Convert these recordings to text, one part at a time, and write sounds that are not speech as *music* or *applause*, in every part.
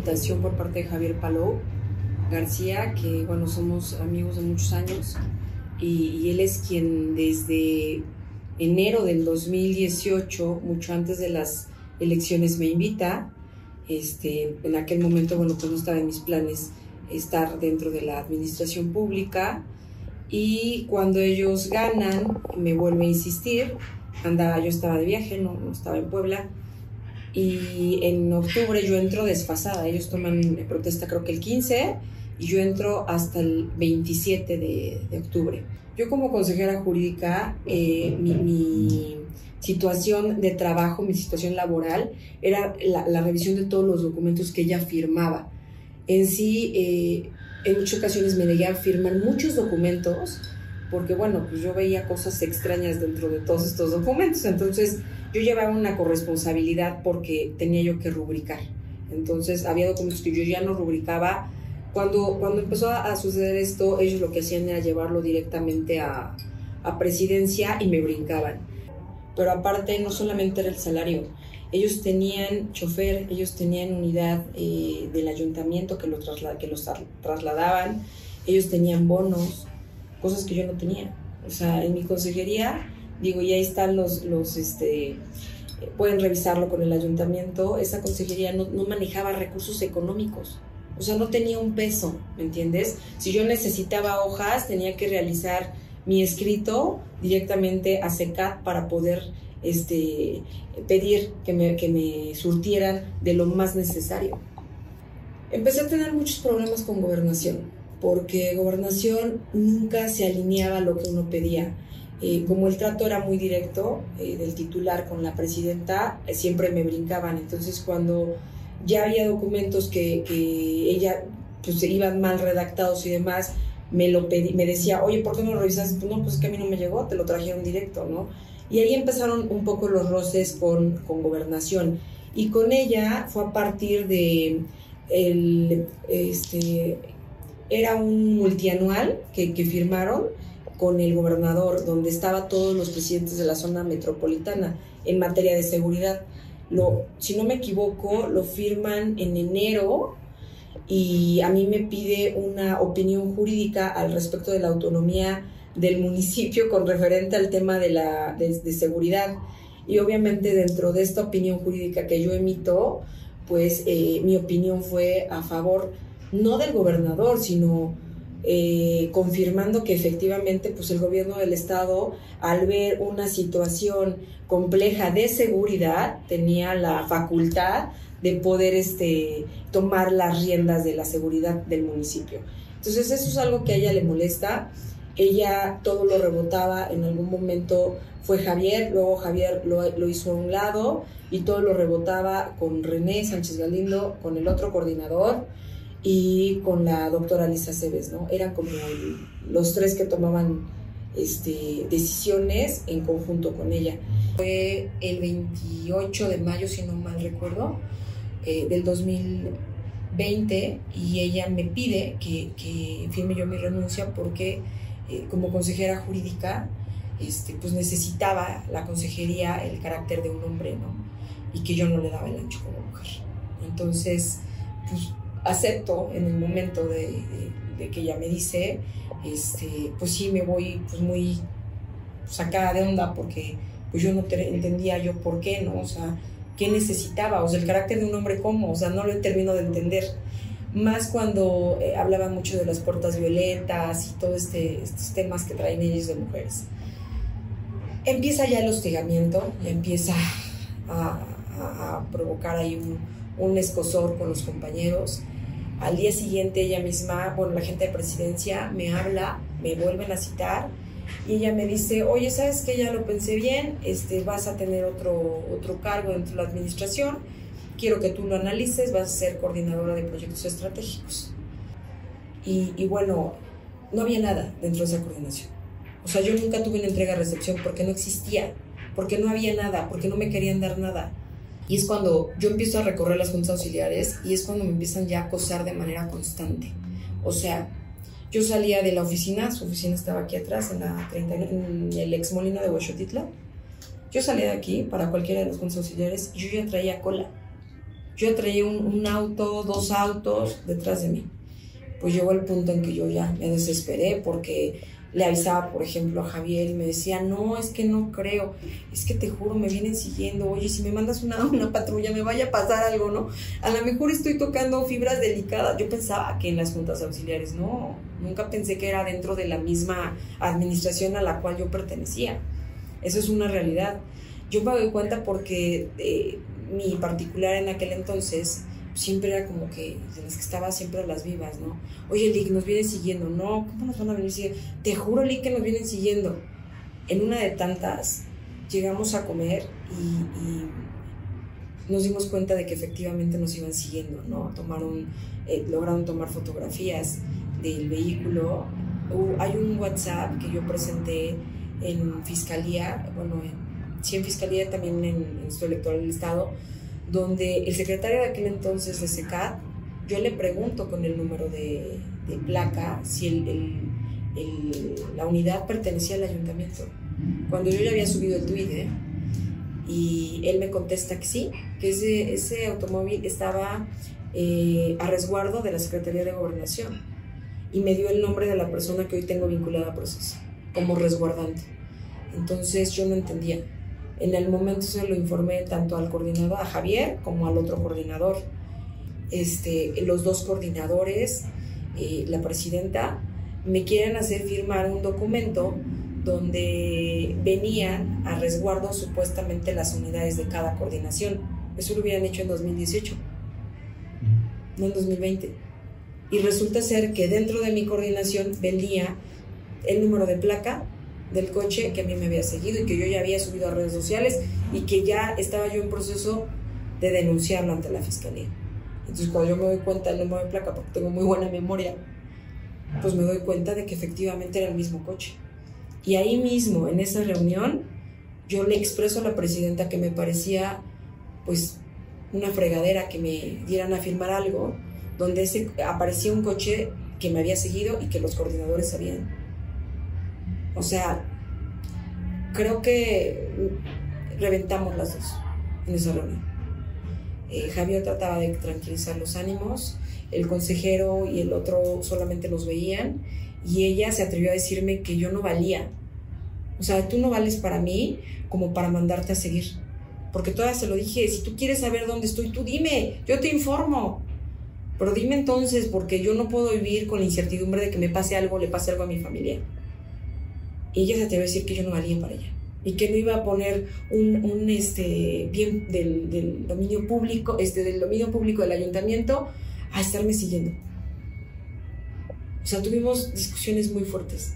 invitación por parte de Javier Palou García, que bueno, somos amigos de muchos años, y, él es quien desde enero del 2018, mucho antes de las elecciones, me invita. Este, en aquel momento, bueno, pues no estaba en mis planes estar dentro de la administración pública. Y cuando ellos ganan, me vuelve a insistir. Andaba, yo estaba de viaje, no, no estaba en Puebla. Y en octubre yo entro desfasada. Ellos toman protesta creo que el 15 y yo entro hasta el 27 de, octubre. Yo como consejera jurídica, eh, mi, situación de trabajo, mi situación laboral, era la, revisión de todos los documentos que ella firmaba. En sí, eh, en muchas ocasiones me negué a firmar muchos documentos porque, bueno, pues yo veía cosas extrañas dentro de todos estos documentos. Entonces, yo llevaba una corresponsabilidad porque tenía yo que rubricar. Entonces, había documentos que yo ya no rubricaba cuando, cuando empezó a, suceder esto, ellos lo que hacían era llevarlo directamente a, a presidencia y me brincaban. Pero aparte, no solamente era el salario, ellos tenían chofer, ellos tenían unidad eh, del ayuntamiento que, lo que los trasladaban, ellos tenían bonos, cosas que yo no tenía. O sea, en mi consejería, digo, y ahí están los, los este, pueden revisarlo con el ayuntamiento, esa consejería no, no manejaba recursos económicos. O sea, no tenía un peso, ¿me entiendes? Si yo necesitaba hojas, tenía que realizar mi escrito directamente a SECAT para poder este, pedir que me, que me surtieran de lo más necesario. Empecé a tener muchos problemas con gobernación, porque gobernación nunca se alineaba a lo que uno pedía. Eh, como el trato era muy directo eh, del titular con la presidenta, eh, siempre me brincaban. Entonces, cuando ya había documentos que, ella pues iban mal redactados y demás, me lo pedí, me decía, oye, ¿por qué no lo revisas? Pues no, pues es que a mí no me llegó, te lo trajeron directo, ¿no? Y ahí empezaron un poco los roces con, con gobernación. Y con ella fue a partir de, el, este, era un multianual que, que firmaron con el gobernador, donde estaban todos los presidentes de la zona metropolitana en materia de seguridad lo, si no me equivoco, lo firman en enero y a mí me pide una opinión jurídica al respecto de la autonomía del municipio con referente al tema de, la, de, seguridad. Y obviamente dentro de esta opinión jurídica que yo emito, pues eh, mi opinión fue a favor no del gobernador, sino eh, confirmando que efectivamente pues el gobierno del estado al ver una situación compleja de seguridad tenía la facultad de poder este, tomar las riendas de la seguridad del municipio. Entonces eso es algo que a ella le molesta. Ella todo lo rebotaba, en algún momento fue Javier, luego Javier lo, lo hizo a un lado y todo lo rebotaba con René Sánchez Galindo, con el otro coordinador y con la doctora Lisa Cebes, ¿no? Eran como los tres que tomaban este, decisiones en conjunto con ella. Fue el 28 de mayo, si no mal recuerdo, eh, del 2020 y ella me pide que, que firme yo mi renuncia porque eh, como consejera jurídica este, pues necesitaba la consejería el carácter de un hombre, ¿no? Y que yo no le daba el ancho como mujer. Entonces, pues acepto en el momento de, que ella me dice, este, pues sí me voy pues muy sacada de onda porque pues yo no entendía yo por qué, ¿no? O sea, ¿qué necesitaba? O sea, el carácter de un hombre cómo, o sea, no lo termino de entender. Más cuando eh, hablaban mucho de las puertas violetas y todos este, estos temas que traen ellos de mujeres. Empieza ya el hostigamiento, empieza a, provocar ahí un escosor con los compañeros. Al día siguiente ella misma, bueno, la gente de presidencia me habla, me vuelven a citar y ella me dice, oye, ¿sabes que Ya lo pensé bien, este, vas a tener otro, otro cargo dentro de la administración, quiero que tú lo analices, vas a ser coordinadora de proyectos estratégicos. Y, bueno, no había nada dentro de esa coordinación. O sea, yo nunca tuve una entrega-recepción porque no existía, porque no había nada, porque no me querían dar nada. Y es cuando yo empiezo a recorrer las juntas auxiliares y es cuando me empiezan ya a acosar de manera constante. O sea, yo salía de la oficina, su oficina estaba aquí atrás, en, la 30, en el ex molino de Huachotitla. Yo salía de aquí para cualquiera de las juntas auxiliares y yo ya traía cola. Yo traía un auto, dos autos detrás de mí. Pues llegó el punto en que yo ya me desesperé porque le avisaba, por ejemplo, a Javier y me decía, no, es que no creo, es que te juro, me vienen siguiendo, oye, si me mandas una, *laughs* una patrulla, me vaya a pasar algo, ¿no? A lo mejor estoy tocando fibras delicadas. Yo pensaba que en las juntas auxiliares, no, nunca pensé que era dentro de la misma administración a la cual yo pertenecía. Eso es una realidad. Yo me doy cuenta porque eh, mi particular en aquel entonces siempre era como que de las que estaba siempre a las vivas, ¿no? Oye, Lick, nos vienen siguiendo. No, ¿cómo nos van a venir siguiendo? Te juro, Lick, que nos vienen siguiendo. En una de tantas, llegamos a comer y, nos dimos cuenta de que efectivamente nos iban siguiendo, ¿no? Tomaron, eh, lograron tomar fotografías del vehículo. hay un WhatsApp que yo presenté en Fiscalía, bueno, sí en Fiscalía, también en, en su electoral del Estado, donde el secretario de aquel entonces de SECAT, yo le pregunto con el número de, placa si la unidad pertenecía al ayuntamiento. Cuando yo ya había subido el tuit, ¿eh? y él me contesta que sí, que ese, ese automóvil estaba eh, a resguardo de la Secretaría de Gobernación y me dio el nombre de la persona que hoy tengo vinculada a proceso como resguardante. Entonces yo no entendía. En el momento se lo informé tanto al coordinador, a Javier, como al otro coordinador. Este, los dos coordinadores, eh, la presidenta, me quieren hacer firmar un documento donde venían a resguardo supuestamente las unidades de cada coordinación. Eso lo hubieran hecho en 2018, no en 2020. Y resulta ser que dentro de mi coordinación venía el número de placa del coche que a mí me había seguido y que yo ya había subido a redes sociales y que ya estaba yo en proceso de denunciarlo ante la fiscalía. Entonces cuando yo me doy cuenta del número de placa, porque tengo muy buena memoria, pues me doy cuenta de que efectivamente era el mismo coche. Y ahí mismo, en esa reunión, yo le expreso a la presidenta que me parecía pues una fregadera que me dieran a firmar algo donde ese, aparecía un coche que me había seguido y que los coordinadores sabían. O sea, creo que reventamos las dos en esa reunión. Eh, Javier trataba de tranquilizar los ánimos, el consejero y el otro solamente los veían y ella se atrevió a decirme que yo no valía. O sea, tú no vales para mí como para mandarte a seguir. Porque todavía se lo dije, si tú quieres saber dónde estoy, tú dime, yo te informo. Pero dime entonces, porque yo no puedo vivir con la incertidumbre de que me pase algo, le pase algo a mi familia. Y ella se atrevió a decir que yo no valía para ella y que no iba a poner un, este, bien del, dominio público, este, del dominio público del ayuntamiento a estarme siguiendo. O sea, tuvimos discusiones muy fuertes.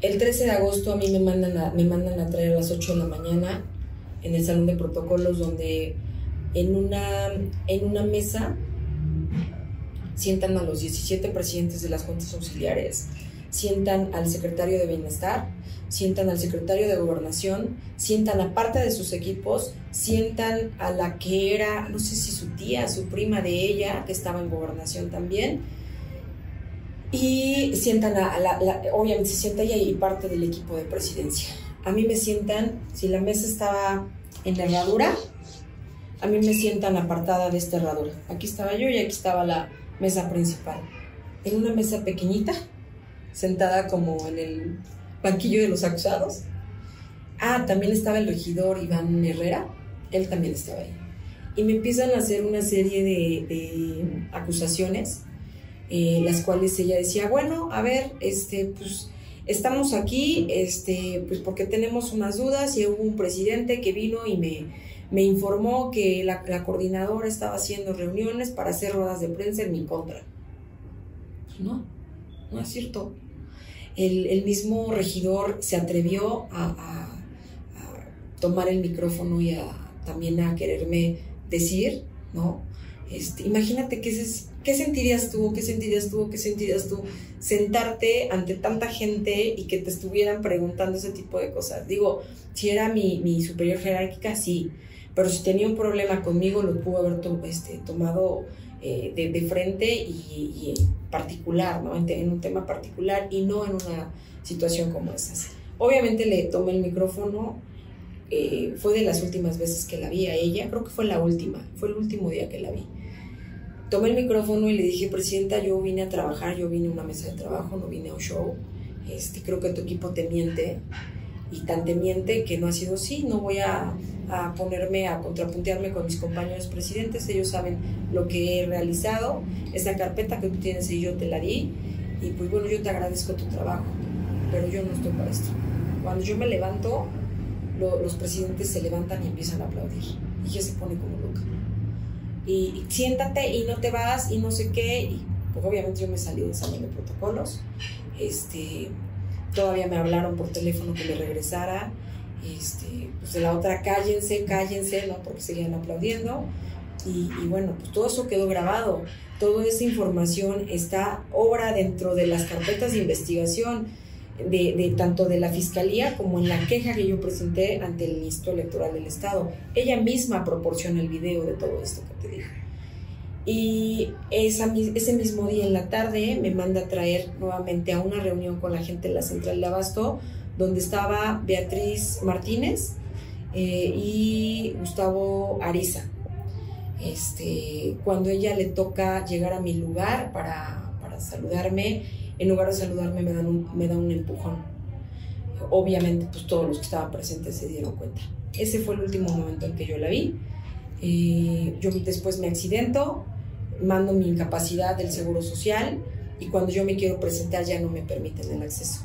El 13 de agosto a mí me mandan a, me mandan a traer a las 8 de la mañana en el salón de protocolos donde en una, en una mesa sientan a los 17 presidentes de las juntas auxiliares, sientan al secretario de Bienestar, sientan al secretario de Gobernación, sientan a parte de sus equipos, sientan a la que era, no sé si su tía, su prima de ella, que estaba en Gobernación también, y sientan a, la, obviamente se sienta ella y parte del equipo de presidencia. A mí me sientan, si la mesa estaba en la herradura, a mí me sientan apartada de esta herradura. Aquí estaba yo y aquí estaba la mesa principal. En una mesa pequeñita, sentada como en el banquillo de los acusados. Ah, también estaba el regidor Iván Herrera, él también estaba ahí. Y me empiezan a hacer una serie de, acusaciones, eh, las cuales ella decía, bueno, a ver, este, pues estamos aquí, este, pues porque tenemos unas dudas y hubo un presidente que vino y me, me informó que la, la, coordinadora estaba haciendo reuniones para hacer ruedas de prensa en mi contra. Pues no, no es cierto el, mismo regidor se atrevió a, tomar el micrófono y a, también a quererme decir, ¿no? Este, imagínate qué, qué sentirías tú, qué sentirías tú, qué sentirías tú sentarte ante tanta gente y que te estuvieran preguntando ese tipo de cosas. Digo, si era mi, mi superior jerárquica, sí, pero si tenía un problema conmigo, lo pudo haber este, tomado eh, de, frente y, particular, ¿no? En, un tema particular y no en una situación como esta. Obviamente le tomé el micrófono eh, fue de las últimas veces que la vi a ella, creo que fue la última, fue el último día que la vi. Tomé el micrófono y le dije, Presidenta, yo vine a trabajar, yo vine a una mesa de trabajo, no vine a un show. Este, creo que tu equipo te miente y tan te miente que no ha sido así. No voy a, ponerme a contrapuntearme con mis compañeros presidentes. Ellos saben lo que he realizado. Esa carpeta que tú tienes y yo te la di. Y pues bueno, yo te agradezco tu trabajo, pero yo no estoy para esto. Cuando yo me levanto, los presidentes se levantan y empiezan a aplaudir. Y ella se pone como loca. Y, siéntate y no te vas y no sé qué. Y pues obviamente yo me salí del salón de protocolos. Este, todavía me hablaron por teléfono que le regresara. Este, pues de la otra, cállense, cállense, ¿no? Porque seguían aplaudiendo. Y, y, bueno, pues todo eso quedó grabado. Toda esa información está obra dentro de las carpetas de investigación de, tanto de la Fiscalía como en la queja que yo presenté ante el Instituto Electoral del Estado. Ella misma proporciona el video de todo esto que te dije. Y ese mismo día en la tarde me manda a traer nuevamente a una reunión con la gente de la Central de Abasto, donde estaba Beatriz Martínez eh, y Gustavo Ariza. Este, cuando ella le toca llegar a mi lugar para, para saludarme, en lugar de saludarme me, dan un, me da un empujón. Obviamente, pues todos los que estaban presentes se dieron cuenta. Ese fue el último momento en que yo la vi. Eh, yo después me accidento, mando mi incapacidad del Seguro Social y cuando yo me quiero presentar ya no me permiten el acceso.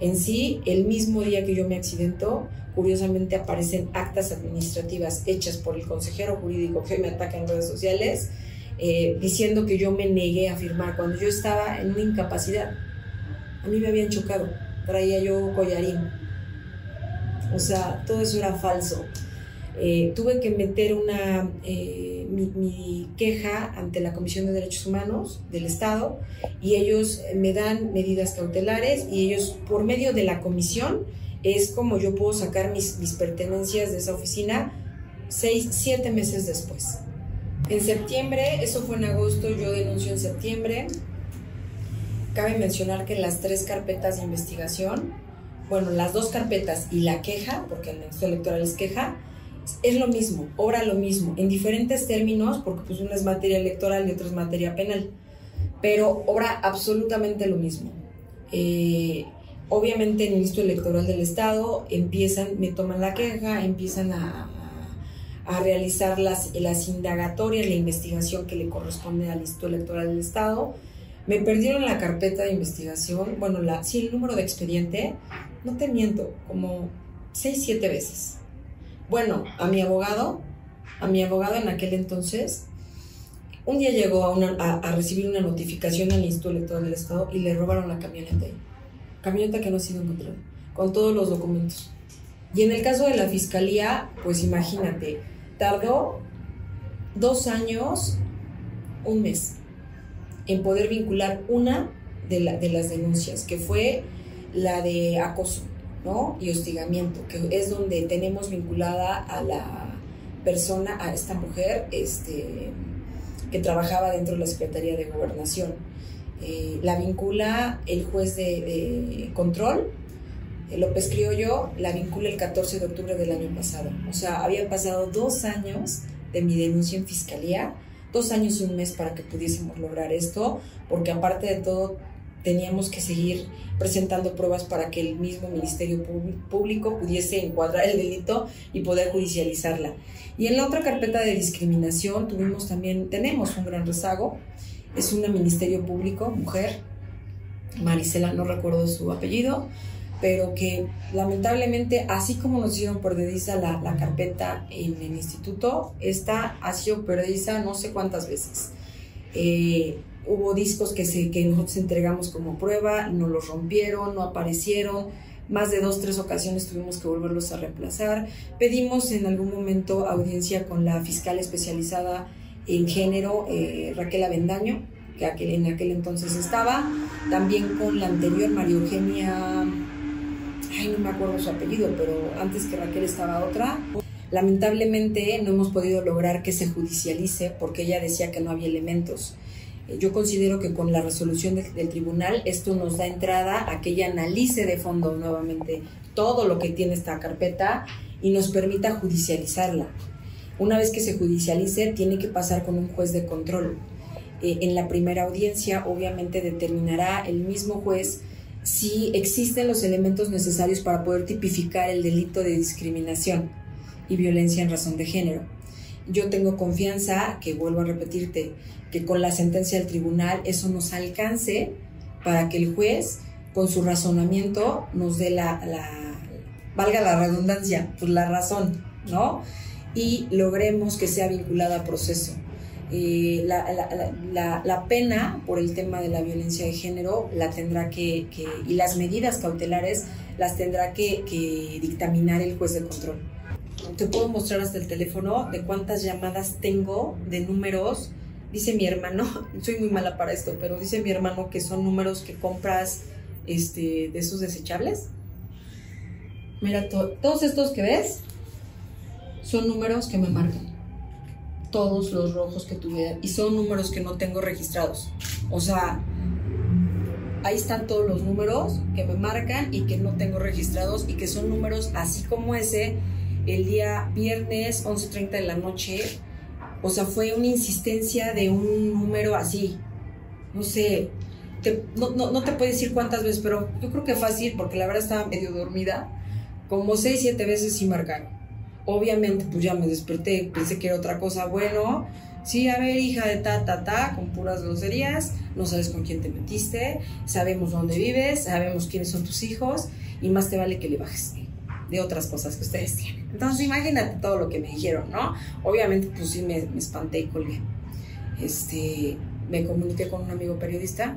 En sí, el mismo día que yo me accidento, curiosamente aparecen actas administrativas hechas por el consejero jurídico que me ataca en redes sociales, eh, diciendo que yo me negué a firmar cuando yo estaba en una incapacidad. A mí me habían chocado, traía yo collarín. O sea, todo eso era falso. Eh, tuve que meter una, eh, mi, queja ante la Comisión de Derechos Humanos del Estado y ellos me dan medidas cautelares y ellos, por medio de la comisión, es como yo puedo sacar mis, pertenencias de esa oficina seis, siete meses después. En septiembre, eso fue en agosto, yo denuncio en septiembre. Cabe mencionar que las tres carpetas de investigación, bueno, las dos carpetas y la queja, porque el ministro electoral es queja, es lo mismo, obra lo mismo, en diferentes términos, porque pues una es materia electoral y otra es materia penal, pero obra absolutamente lo mismo. Eh, obviamente el ministro electoral del Estado empiezan, me toman la queja, empiezan a, a realizar las, las indagatorias, la investigación que le corresponde al Instituto Electoral del Estado. Me perdieron la carpeta de investigación, bueno, la, sí, el número de expediente, no te miento, como seis, siete veces. Bueno, a mi abogado, a mi abogado en aquel entonces, un día llegó a, recibir una notificación al Instituto Electoral del Estado y le robaron la camioneta. Camioneta que no ha sido encontrada, con todos los documentos. Y en el caso de la fiscalía, pues imagínate, tardó dos años, un mes, en poder vincular una de, las denuncias, que fue la de acoso ¿no? y hostigamiento, que es donde tenemos vinculada a la persona, a esta mujer este, que trabajaba dentro de la Secretaría de Gobernación. Eh, la vincula el juez de control López Criollo la vincula el 14 de octubre del año pasado. O sea, había pasado dos años de mi denuncia en fiscalía, dos años y un mes para que pudiésemos lograr esto, porque aparte de todo teníamos que seguir presentando pruebas para que el mismo Ministerio Público pudiese encuadrar el delito y poder judicializarla. Y en la otra carpeta de discriminación tuvimos también, tenemos un gran rezago, es una Ministerio Público, mujer, Marisela, no recuerdo su apellido, pero que lamentablemente, así como nos hicieron perdediza la, la carpeta en el instituto, esta ha sido perdediza no sé cuántas veces. Eh, hubo discos que, se, que nosotros entregamos como prueba, no los rompieron, no aparecieron, más de dos, tres ocasiones tuvimos que volverlos a reemplazar. Pedimos en algún momento audiencia con la fiscal especializada en género, eh, Raquel Avendaño, que en aquel entonces estaba, también con la anterior María Eugenia ay, no me acuerdo su apellido, pero antes que Raquel estaba otra. Lamentablemente no hemos podido lograr que se judicialice porque ella decía que no había elementos. Yo considero que con la resolución del tribunal esto nos da entrada a que ella analice de fondo nuevamente todo lo que tiene esta carpeta y nos permita judicializarla. Una vez que se judicialice, tiene que pasar con un juez de control. Eh, en la primera audiencia, obviamente, determinará el mismo juez si existen los elementos necesarios para poder tipificar el delito de discriminación y violencia en razón de género. Yo tengo confianza, que vuelvo a repetirte, que con la sentencia del tribunal eso nos alcance para que el juez, con su razonamiento, nos dé la, valga la redundancia, pues la razón, ¿no? Y logremos que sea vinculada a proceso. Eh, la, pena por el tema de la violencia de género la tendrá que, y las medidas cautelares las tendrá que, que, dictaminar el juez de control. Te puedo mostrar hasta el teléfono de cuántas llamadas tengo de números. Dice mi hermano, *laughs* soy muy mala para esto, pero dice mi hermano que son números que compras este, de esos desechables. Mira, todos estos que ves son números que me marcan todos los rojos que tuve y son números que no tengo registrados. O sea, ahí están todos los números que me marcan y que no tengo registrados y que son números así como ese el día viernes 11.30 de la noche. O sea, fue una insistencia de un número así. No sé, no, no, te puedo decir cuántas veces, pero yo creo que fácil porque la verdad estaba medio dormida. Como 6, 7 veces sí marcaron. Obviamente, pues ya me desperté, pensé que era otra cosa. Bueno, sí, a ver, hija de ta, ta, ta, con puras groserías, no sabes con quién te metiste, sabemos dónde vives, sabemos quiénes son tus hijos, y más te vale que le bajes de otras cosas que ustedes tienen. Entonces, imagínate todo lo que me dijeron, ¿no? Obviamente, pues sí, me, me espanté y colgué. Este, me comuniqué con un amigo periodista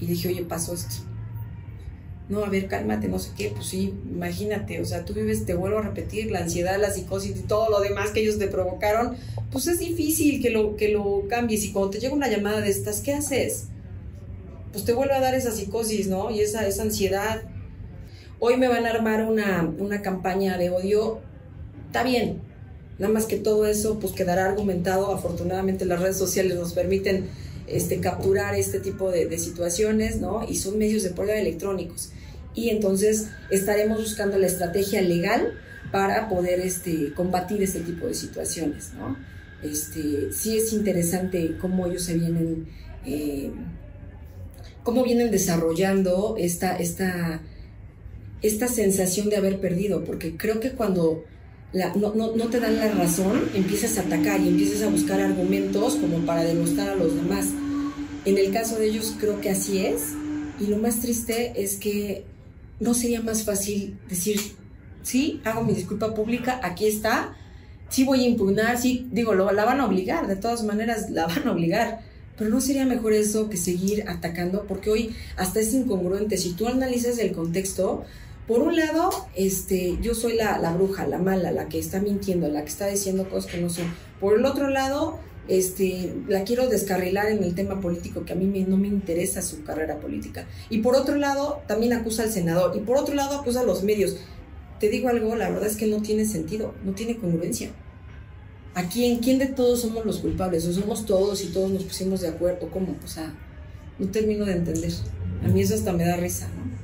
y dije, oye, pasó esto no, a ver, cálmate, no sé qué, pues sí, imagínate, o sea, tú vives, te vuelvo a repetir, la ansiedad, la psicosis y todo lo demás que ellos te provocaron, pues es difícil que lo, que lo cambies y cuando te llega una llamada de estas, ¿qué haces? Pues te vuelve a dar esa psicosis, ¿no? Y esa, esa ansiedad. Hoy me van a armar una, una campaña de odio, está bien, nada más que todo eso pues quedará argumentado, afortunadamente las redes sociales nos permiten este, capturar este tipo de, situaciones, ¿no? Y son medios de prueba electrónicos y entonces estaremos buscando la estrategia legal para poder este, combatir este tipo de situaciones. ¿no? Este, sí es interesante cómo ellos se vienen, eh, cómo vienen desarrollando esta, esta, esta sensación de haber perdido, porque creo que cuando no, no, no, te dan la razón, empiezas a atacar y empiezas a buscar argumentos como para demostrar a los demás. En el caso de ellos creo que así es, y lo más triste es que ¿no sería más fácil decir, sí, hago mi disculpa pública, aquí está, sí voy a impugnar, sí, digo, lo, la van a obligar, de todas maneras la van a obligar, pero no sería mejor eso que seguir atacando, porque hoy hasta es incongruente, si tú analizas el contexto, por un lado, este, yo soy la, bruja, la mala, la que está mintiendo, la que está diciendo cosas que no son. Por el otro lado, este, la quiero descarrilar en el tema político, que a mí no me interesa su carrera política. Y por otro lado, también acusa al senador. Y por otro lado, acusa a los medios. Te digo algo, la verdad es que no tiene sentido, no tiene congruencia. ¿A quién, quién de todos somos los culpables? ¿O somos todos y todos nos pusimos de acuerdo? ¿Cómo? O sea, no termino de entender. A mí eso hasta me da risa, ¿no?